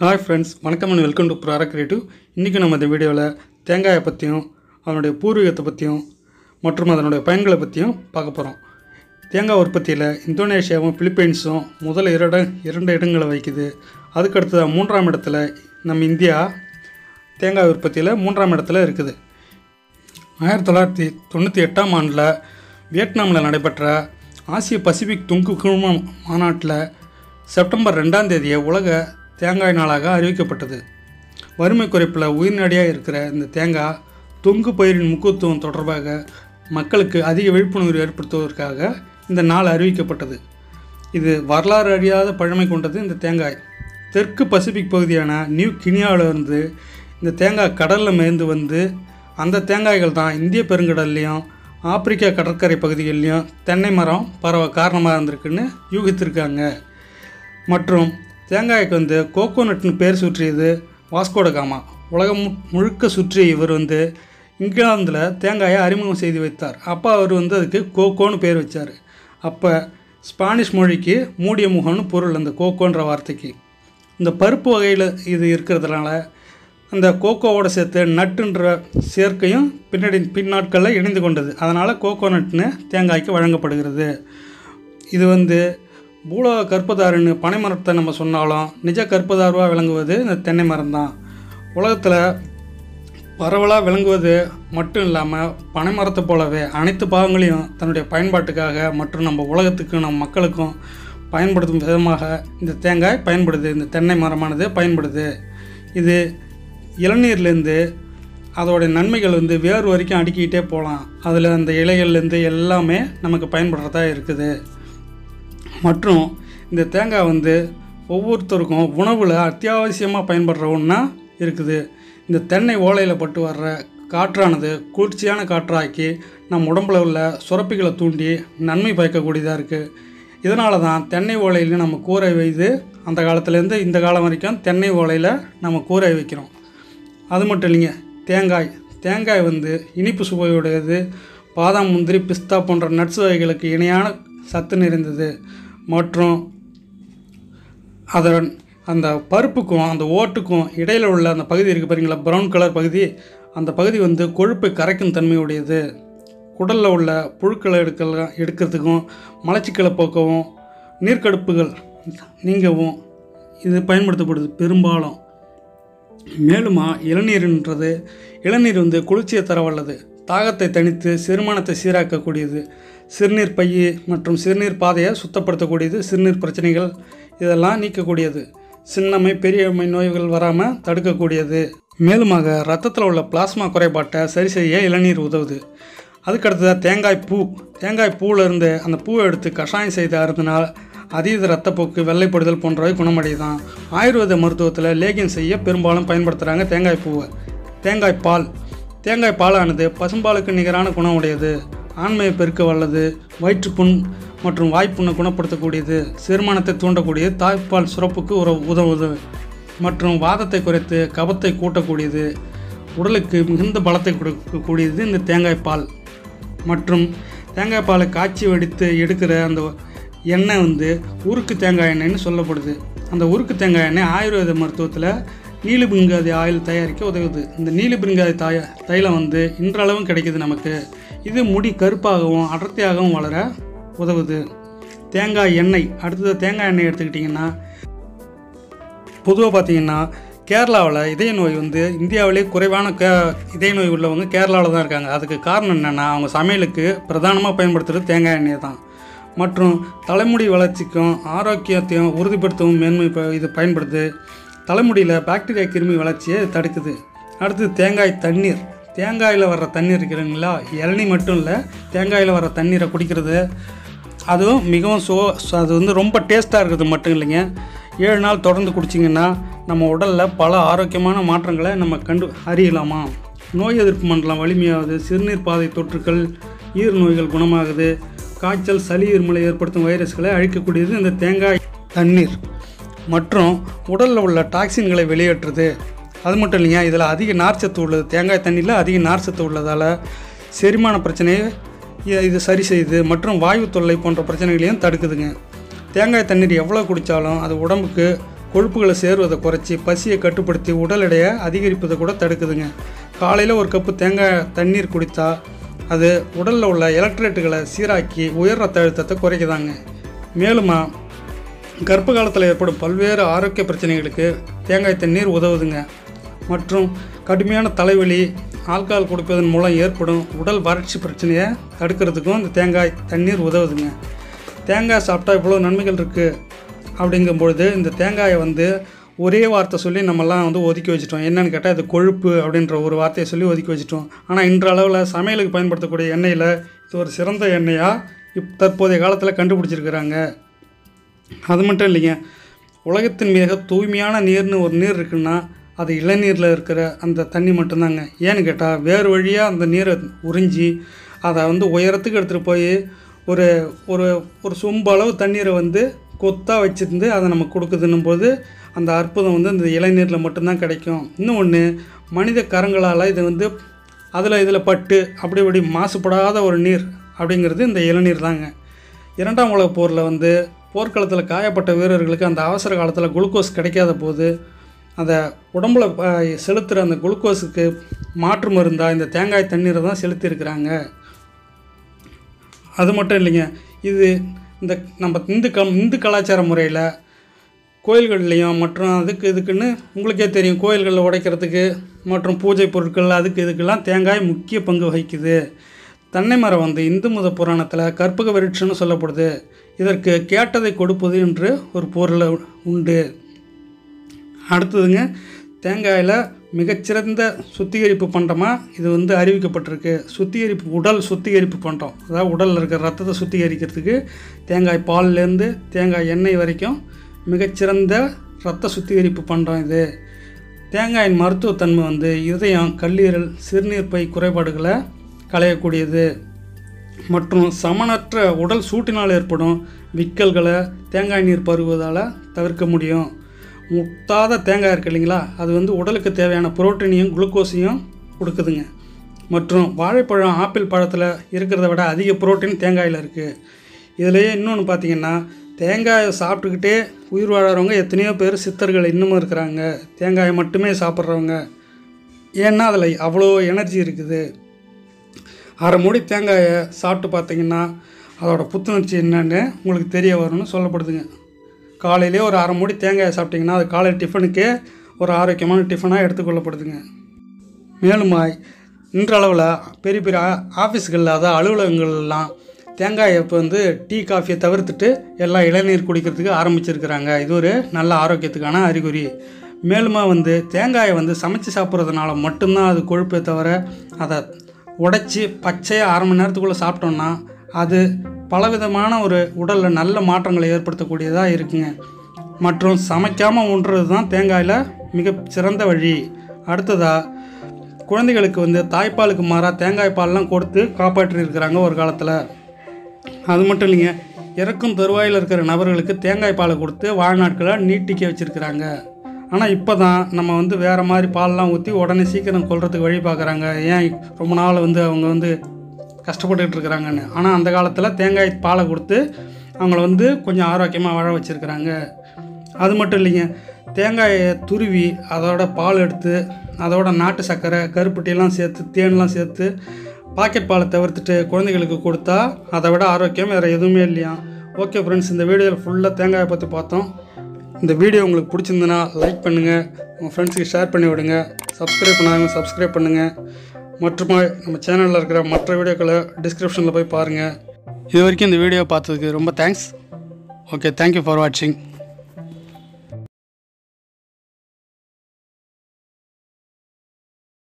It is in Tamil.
ஹாய் ஃப்ரெண்ட்ஸ் வணக்கம் அண்ட் வெல்கம் டு ப்ரார கிரியேட்டிவ் இன்றைக்கி நம்ம இந்த வீடியோவில் தேங்காயை பற்றியும் அதனுடைய பூர்வீகத்தை பற்றியும் மற்றும் அதனுடைய பயன்களை பற்றியும் பார்க்க போகிறோம் தேங்காய் உற்பத்தியில் இந்தோனேஷியாவும் பிலிப்பைன்ஸும் முதல் இரண்டு இரண்டு இடங்களை வகிக்குது அதுக்கடுத்தது மூன்றாம் இடத்துல நம்ம இந்தியா தேங்காய் உற்பத்தியில் மூன்றாம் இடத்துல இருக்குது. ஆயிரத்தி தொள்ளாயிரத்தி தொண்ணூற்றி எட்டாம் ஆண்டில் வியட்நாமில் நடைபெற்ற ஆசிய பசிபிக் தொங்கு குழும மாநாட்டில் செப்டம்பர் ரெண்டாம் தேதியை உலக தேங்காய் நாளாக அறிவிக்கப்பட்டது. வறுமை குறைப்பில் உயிர்நடியாக இருக்கிற இந்த தேங்காய் தொங்கு பயிரின் முக்கியத்துவம் தொடர்பாக மக்களுக்கு அதிக விழிப்புணர்வு ஏற்படுத்துவதற்காக இந்த நாள் அறிவிக்கப்பட்டது. இது வரலாறு அறியாத பழமை கொண்டது இந்த தேங்காய். தெற்கு பசிபிக் பகுதியான நியூ கினியாவிலிருந்து இந்த தேங்காய் கடலில் மேய்ந்து வந்து அந்த தேங்காய்கள் தான் இந்திய பெருங்கடல்லையும் ஆப்பிரிக்கா கடற்கரை பகுதிகளிலையும் தென்னை மரம் பரவ காரணமாக இருந்திருக்குன்னு யூகித்திருக்காங்க. மற்றும் தேங்காய்க்கு வந்து கோகோனட்னு பேர் சுற்றியது வாஸ்கோட காமா. உலகம் மு- முழுக்க சுற்றி இவர் வந்து இங்கிலாந்தில் தேங்காயை அறிமுகம் செய்து வைத்தார். அப்போ அவர் வந்து அதுக்கு கோகோன்னு பேர் வச்சார். அப்போ ஸ்பானிஷ் மொழிக்கு மூடிய முகம்னு பொருள் அந்த கோகோன்ற வார்த்தைக்கு. இந்த பருப்பு வகையில் இது இருக்கிறதுனால அந்த கோகோவோட சேர்த்து நட்டுன்ற சேர்க்கையும் பின்னாடி பின்னாட்களில் இணைந்து கொண்டது. அதனால் கோகோனட்னு தேங்காய்க்கு வழங்கப்படுகிறது. இது வந்து பூலோக கற்பதாருன்னு பனை மரத்தை நம்ம சொன்னாலும் நிஜ கற்பதாருவாக விளங்குவது இந்த தென்னை மரம் தான் உலகத்தில் பரவலாக விளங்குவது மட்டும் இல்லாமல் பனை மரத்தை போலவே அனைத்து பாகங்களையும் தன்னுடைய பயன்பாட்டுக்காக மற்றும் நம்ம உலகத்துக்கும் நம் மக்களுக்கும் பயன்படுத்தும் விதமாக இந்த தேங்காய் பயன்படுது இந்த தென்னை மரமானது பயன்படுது. இது இளநீர்லேருந்து அதோடைய நன்மைகள் வந்து வேர் வரைக்கும் அடுக்கிக்கிட்டே போகலாம். அதில் அந்த இலைகள்லேருந்து எல்லாமே நமக்கு பயன்படுறதா இருக்குது. மற்றும் இந்த தேங்காய் வந்து ஒவ்வொருத்தருக்கும் உணவில் அத்தியாவசியமாக பயன்படுற ஒன்றா இருக்குது. இந்த தென்னை ஓலையில் பட்டு வர்ற காற்றானது குளிர்ச்சியான காற்றாக்கி நம் உடம்புல உள்ள சுரப்பிகளை தூண்டி நன்மை பயக்கக்கூடியதாக இருக்குது இதனால தான் தென்னை ஓலையில் நம்ம கூரை வைத்து அந்த காலத்துலேருந்து இந்த காலம் வரைக்கும் தென்னை ஓலையில் நம்ம கூரை வைக்கிறோம். அது மட்டும் இல்லைங்க தேங்காய். தேங்காய் வந்து இனிப்பு சுவையுடையது. பாதாம் முந்திரி பிஸ்தா போன்ற நட்ஸ் வகைகளுக்கு இணையான சத்து நிறைந்தது. மற்றும் அதன் அந்த பருப்புக்கும் அந்த ஓட்டுக்கும் இடையில உள்ள அந்த பகுதி இருக்குது பாருங்களா ப்ரௌன் கலர் பகுதி அந்த பகுதி வந்து கொழுப்பை கரைக்கும் தன்மையுடையது. குடலில் உள்ள புழுக்களை எடுக்க எடுக்கிறதுக்கும் மலச்சிக்கலை போக்கவும் நீர்க்கடுப்புகள் நீங்கவும் இது பயன்படுத்தப்படுது பெரும்பாலும். மேலுமா இளநீர்ன்றது இளநீர் வந்து குளிர்ச்சியை தர வல்லது. தாகத்தை தணித்து செரிமானத்தை சீராக்கக்கூடியது சிறுநீர் பைய மற்றும் சிறுநீர் பாதையை சுத்தப்படுத்தக்கூடியது சிறுநீர் பிரச்சனைகள் இதெல்லாம் நீக்கக்கூடியது. சின்னம்மை பெரியம்மை நோய்கள் வராமல் தடுக்கக்கூடியது. மேலுமாக ரத்தத்தில் உள்ள பிளாஸ்மா குறைபாட்டை சரி செய்ய இளநீர் உதவுது. அதுக்கடுத்ததாக தேங்காய் பூ. தேங்காய் பூவில் இருந்து அந்த பூவை எடுத்து கஷாயம் செய்து அருந்தினால் அதீத ரத்தப்போக்கு வெள்ளைப்படுதல் போன்றவை குணமடையுதான். ஆயுர்வேத மருத்துவத்தில் லேகியம் செய்ய பெரும்பாலும் பயன்படுத்துகிறாங்க தேங்காய் பூவை. தேங்காய் பால். தேங்காய் பாலானது பசும்பாலுக்கு நிகரான குணம் உடையது ஆண்மையை பெருக்க வல்லது வயிற்றுப்புண் மற்றும் வாய்ப்புண்ணை குணப்படுத்தக்கூடியது செரிமானத்தை தூண்டக்கூடியது தாய்ப்பால் சுரப்புக்கு ஒரு உதவுது மற்றும் வாதத்தை குறைத்து கபத்தை கூட்டக்கூடியது உடலுக்கு மிகுந்த பலத்தை கொடுக்கக்கூடியது இந்த தேங்காய் பால். மற்றும் தேங்காய் பாலை காய்ச்சி வடித்து எடுக்கிற அந்த எண்ணெய் வந்து உருக்கு தேங்காய் எண்ணெய்னு சொல்லப்படுது. அந்த உருக்கு தேங்காய் எண்ணெய் ஆயுர்வேத மருத்துவத்தில் நீலிபிருங்காதி ஆயில் தயாரிக்க உதவுது. இந்த நீலிபிருங்காதி தாய தைலம் வந்து இன்றளவும் கிடைக்குது நமக்கு. இது முடி கருப்பாகவும் அடர்த்தியாகவும் வளர உதவுது. தேங்காய் எண்ணெய் அடுத்தது தேங்காய் எண்ணெய் எடுத்துக்கிட்டிங்கன்னா பொதுவாக பார்த்தீங்கன்னா கேரளாவில் இதய நோய் வந்து இந்தியாவிலே குறைவான கே இதய நோய் உள்ளவங்க கேரளாவில் தான் இருக்காங்க. அதுக்கு காரணம் என்னென்னா அவங்க சமையலுக்கு பிரதானமாக பயன்படுத்துகிறது தேங்காய் எண்ணெய் தான். மற்றும் தலைமுடி வளர்ச்சிக்கும் ஆரோக்கியத்தையும் உறுதிப்படுத்தவும் மேன்மை இது பயன்படுது. தலைமுடியில் பாக்டீரியா கிருமி வளர்ச்சியை தடுக்குது. அடுத்து தேங்காய் தண்ணீர். தேங்காயில் வர்ற தண்ணீர் இருக்கிறீங்களா இளநீ மட்டும் இல்லை தேங்காயில் வர தண்ணீரை குடிக்கிறது. அதுவும் மிகவும் சோ சோ- அது வந்து ரொம்ப டேஸ்ட்டாக இருக்கிறது மட்டும் இல்லைங்க. ஏழு நாள் தொடர்ந்து குடிச்சிங்கன்னா நம்ம உடலில் பல ஆரோக்கியமான மாற்றங்களை நம்ம கண்டு அறியலாமா? நோய் எதிர்ப்பு மண்டலம் வலிமையாகுது சிறுநீர் பாதை தொற்றுக்கள் ஈர் நோய்கள் குணமாகுது. காய்ச்சல் சளி இருமலை ஏற்படுத்தும் வைரஸ்களை அழிக்கக்கூடியது இந்த தேங்காய் தண்ணீர். மற்றும் உடலில் உள்ள டாக்ஸின்களை வெளியேற்றுது. அது மட்டும் இல்லைங்க இதில் அதிக நார்ச்சத்து உள்ளது. தேங்காய் தண்ணியில் அதிக நார்ச்சத்து உள்ளதால் செரிமான பிரச்சனையை இது சரி செய்யுது. மற்றும் வாயு தொல்லை போன்ற பிரச்சனைகளையும் தடுக்குதுங்க. தேங்காய் தண்ணீர் எவ்வளோ குடித்தாலும் அது உடம்புக்கு கொழுப்புகளை சேருவதை குறைச்சி பசியை கட்டுப்படுத்தி உடல் எடையை அதிகரிப்பதை கூட தடுக்குதுங்க. காலையில் ஒரு கப்பு தேங்காய் தண்ணீர் குடித்தா அது உடலில் உள்ள எலக்ட்ரேட்டுகளை சீராக்கி உயர் ரத்த அழுத்தத்தை குறைக்குதாங்க. மேலுமா கர்ப்ப காலத்தில் ஏற்படும் பல்வேறு ஆரோக்கிய பிரச்சனைகளுக்கு தேங்காய் தண்ணீர் உதவுதுங்க. மற்றும் கடுமையான தலைவலி ஆல்கஹால் குடிப்பதன் மூலம் ஏற்படும் உடல் வறட்சி பிரச்சனையை தடுக்கிறதுக்கும் இந்த தேங்காய் தண்ணீர் உதவுதுங்க. தேங்காய் சாப்பிட்டா இவ்வளோ நன்மைகள் இருக்குது அப்படிங்கும்பொழுது இந்த தேங்காயை வந்து ஒரே வார்த்தை சொல்லி நம்மலாம் வந்து ஒதுக்கி வச்சுட்டோம். என்னென்னு கேட்டால் இது கொழுப்பு அப்படின்ற ஒரு வார்த்தையை சொல்லி ஒதுக்கி வச்சுட்டோம். ஆனால் இன்ற அளவில் சமையலுக்கு பயன்படுத்தக்கூடிய எண்ணெயில் இது ஒரு சிறந்த எண்ணெயாக இப் தற்போதைய காலத்தில் கண்டுபிடிச்சிருக்கிறாங்க. அது மட்டும் இல்லைங்க. உலகத்தின் மிக தூய்மையான நீர்னு ஒரு நீர் இருக்குன்னா அது இளநீரில் இருக்கிற அந்த தண்ணி மட்டும்தாங்க. ஏன்னு கேட்டால் வேறு வழியாக அந்த நீரை உறிஞ்சி அதை வந்து உயரத்துக்கு எடுத்துகிட்டு போய் ஒரு ஒரு ஒரு சொம்பு அளவு தண்ணீரை வந்து கொத்தாக வச்சுருந்து அதை நம்ம கொடுக்குதுன்னும் போது அந்த அற்புதம் வந்து இந்த இளநீரில் மட்டும்தான் கிடைக்கும். இன்னும் ஒன்று மனித கரங்களால் இது வந்து அதில் இதில் பட்டு அப்படி இப்படி மாசுபடாத ஒரு நீர் அப்படிங்கிறது இந்த இளநீர் தாங்க இரண்டாம் உலகப் போரில் வந்து போர்க்களத்தில் காயப்பட்ட வீரர்களுக்கு அந்த அவசர காலத்தில் குளுக்கோஸ் கிடைக்காத போது அந்த உடம்புல செலுத்துகிற அந்த குளுக்கோஸுக்கு மாற்று மருந்தாக இந்த தேங்காய் தண்ணீரை தான் செலுத்தியிருக்கிறாங்க. அது மட்டும் இல்லைங்க இது இந்த நம்ம இந்து க இந்து கலாச்சார முறையில் கோயில்கள்லேயும் மற்றும் அதுக்கு இதுக்குன்னு உங்களுக்கே தெரியும் கோயில்களில் உடைக்கிறதுக்கு மற்றும் பூஜை பொருட்கள் அதுக்கு இதுக்கெல்லாம் தேங்காய் முக்கிய பங்கு வகிக்குது. தென்னை மரம் வந்து இந்து மத புராணத்தில் கற்பக விருட்சம்னு சொல்லப்படுது. இதற்கு கேட்டதை கொடுப்பது என்று ஒரு பொருள் உண்டு. அடுத்ததுங்க தேங்காயில் மிகச்சிறந்த சுத்திகரிப்பு பண்டமாக இது வந்து அறிவிக்கப்பட்டிருக்கு. சுத்திகரிப்பு உடல் சுத்திகரிப்பு பண்டம். அதாவது உடலில் இருக்கிற ரத்தத்தை சுத்திகரிக்கிறதுக்கு தேங்காய் பால்லேருந்து தேங்காய் எண்ணெய் வரைக்கும் மிகச்சிறந்த ரத்த சுத்திகரிப்பு பண்டம் இது. தேங்காயின் மருத்துவத்தன்மை வந்து இதயம் கல்லீரல் சிறுநீர் பை குறைபாடுகளை களையக்கூடியது. மற்றும் சமனற்ற உடல் சூட்டினால் ஏற்படும் விக்கல்களை தேங்காய் நீர் பருகுவதால் தவிர்க்க முடியும். முத்தாத தேங்காய் இருக்கு இல்லைங்களா? அது வந்து உடலுக்கு தேவையான புரோட்டீனையும் குளுக்கோஸையும் கொடுக்குதுங்க. மற்றும் வாழைப்பழம் ஆப்பிள் பழத்தில் இருக்கிறத விட அதிக புரோட்டீன் தேங்காயில் இருக்குது இதுலேயே இன்னொன்று பார்த்தீங்கன்னா தேங்காயை சாப்பிட்டுக்கிட்டே உயிர் வாழறவங்க எத்தனையோ பேர் சித்தர்கள் இன்னமும் இருக்கிறாங்க. தேங்காயை மட்டுமே சாப்பிட்றவங்க. ஏன்னா அதில் அவ்வளோ எனர்ஜி இருக்குது. அரை மூடி தேங்காயை சாப்பிட்டு பார்த்தீங்கன்னா அதோட புத்துணர்ச்சி என்னன்னு உங்களுக்கு தெரிய வரும்னு சொல்லப்படுதுங்க. காலையிலே ஒரு அரை மூடி தேங்காயை சாப்பிட்டிங்கன்னா அது காலை டிஃபனுக்கே ஒரு ஆரோக்கியமான டிஃபனாக எடுத்துக்கொள்ளப்படுதுங்க. மேலுமாய் இன்றளவில் பெரிய பெரிய ஆஃபீஸுகளில் அதாவது அலுவலகங்கள்லாம் தேங்காயை இப்போ வந்து டீ காஃபியை தவிர்த்துட்டு எல்லாம் இளநீர் குடிக்கிறதுக்கு ஆரம்பிச்சிருக்கிறாங்க. இது ஒரு நல்ல ஆரோக்கியத்துக்கான அறிகுறி. மேலுமா வந்து தேங்காயை வந்து சமைச்சு சாப்பிட்றதுனால மட்டும்தான் அது கொழுப்பே தவிர அதை உடைச்சி பச்சையாக அரை மணி நேரத்துக்குள்ளே சாப்பிட்டோம்னா அது பலவிதமான ஒரு உடலில் நல்ல மாற்றங்களை ஏற்படுத்தக்கூடியதாக இருக்குங்க. மற்றும் சமைக்காமல் உண்றது தான் தேங்காயில் மிக சிறந்த வழி. அடுத்ததாக குழந்தைகளுக்கு வந்து தாய்ப்பாலுக்கு மாறாக தேங்காய் பால்லாம் கொடுத்து காப்பாற்றியிருக்கிறாங்க ஒரு காலத்தில். அது மட்டும் இல்லைங்க இறக்கும் தருவாயில் இருக்கிற நபர்களுக்கு தேங்காய் பாலை கொடுத்து வாழ்நாட்களை நீட்டிக்க வச்சுருக்கிறாங்க. ஆனால் இப்போ தான் நம்ம வந்து வேறு மாதிரி பால்லாம் ஊற்றி உடனே சீக்கிரம் கொள்றதுக்கு வழி பார்க்குறாங்க ஏன் ரொம்ப நாள் வந்து அவங்க வந்து கஷ்டப்பட்டுக்கிட்டு இருக்கிறாங்கன்னு. ஆனால் அந்த காலத்தில் தேங்காய் பாலை கொடுத்து அவங்கள வந்து கொஞ்சம் ஆரோக்கியமாக வாழ வச்சுருக்கிறாங்க. அது மட்டும் இல்லைங்க தேங்காயை துருவி அதோட பால் எடுத்து அதோட நாட்டு சர்க்கரை கருப்பட்டியெல்லாம் சேர்த்து தேன்லாம் சேர்த்து பாக்கெட் பாலை தவிர்த்துட்டு குழந்தைகளுக்கு கொடுத்தா அதை விட ஆரோக்கியம் வேறு எதுவுமே இல்லையா ஓகே ஃப்ரெண்ட்ஸ் இந்த வீடியோவில் ஃபுல்லாக தேங்காயை பற்றி பார்த்தோம். இந்த வீடியோ உங்களுக்கு பிடிச்சிருந்துன்னா லைக் பண்ணுங்கள் உங்கள் ஃப்ரெண்ட்ஸுக்கு ஷேர் பண்ணி விடுங்க. சப்ஸ்கிரைப் பண்ணாதவங்க சப்ஸ்கிரைப் பண்ணுங்கள் மற்றும் நம்ம சேனலில் இருக்கிற மற்ற வீடியோக்களை டிஸ்கிரிப்ஷனில் போய் பாருங்கள் இது வரைக்கும் இந்த வீடியோ பார்த்ததுக்கு ரொம்ப தேங்க்ஸ் ஓகே தேங்க்யூ ஃபார் வாட்சிங்